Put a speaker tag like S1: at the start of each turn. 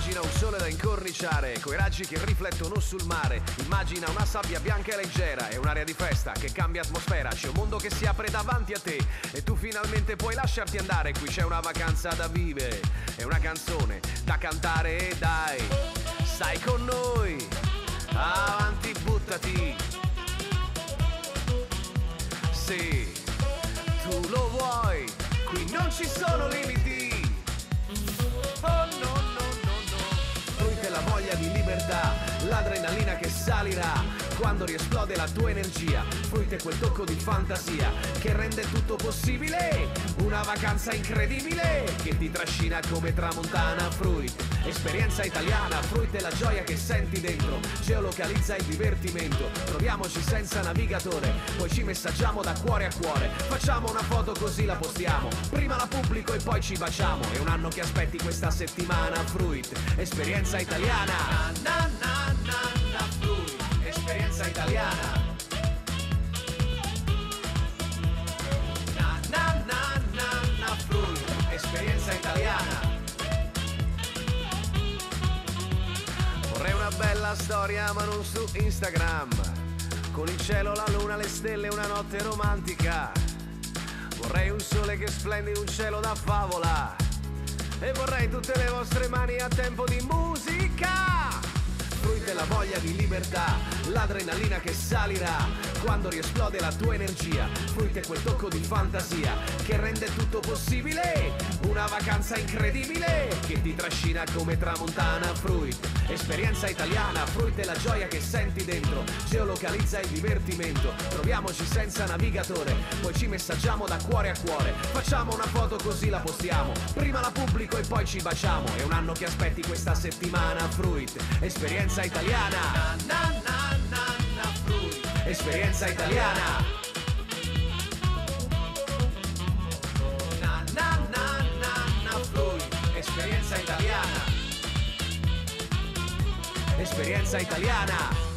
S1: Immagina un sole da incorniciare, coi raggi che riflettono sul mare. Immagina una sabbia bianca e leggera e un'aria di festa che cambia atmosfera. C'è un mondo che si apre davanti a te e tu finalmente puoi lasciarti andare. Qui c'è una vacanza da vivere e una canzone da cantare e dai, stai con noi. Avanti, buttati. Sì, tu lo vuoi, qui non ci sono limiti. Che salirà quando riesplode la tua energia. Fruite quel tocco di fantasia che rende tutto possibile. Una vacanza incredibile che ti trascina come tramontana. Fruit, esperienza italiana, fruite la gioia che senti dentro. Geolocalizza il divertimento. Troviamoci senza navigatore, poi ci messaggiamo da cuore a cuore. Facciamo una foto così la postiamo. Prima la pubblico e poi ci baciamo. È un anno che aspetti questa settimana. Fruit, esperienza italiana. Na, na, na, na, bella storia ma non su Instagram Con il cielo, la luna, le stelle, una notte romantica Vorrei un sole che splende un cielo da favola E vorrei tutte le vostre mani a tempo di musica Fruite la voglia di libertà, l'adrenalina che salirà quando riesplode la tua energia. Fruite quel tocco di fantasia che rende tutto possibile. Una vacanza incredibile che ti trascina come tramontana. Fruit, esperienza italiana, fruite la gioia che senti dentro. Geolocalizza il divertimento. Troviamoci senza navigatore, poi ci messaggiamo da cuore a cuore. Facciamo una foto così la postiamo. Prima la pubblico e poi ci baciamo. È un anno che aspetti questa settimana. Fruit, esperienza italiana. Na, na, na, na, na, fruit, esperienza italiana. Esperienza italiana. Esperienza italiana.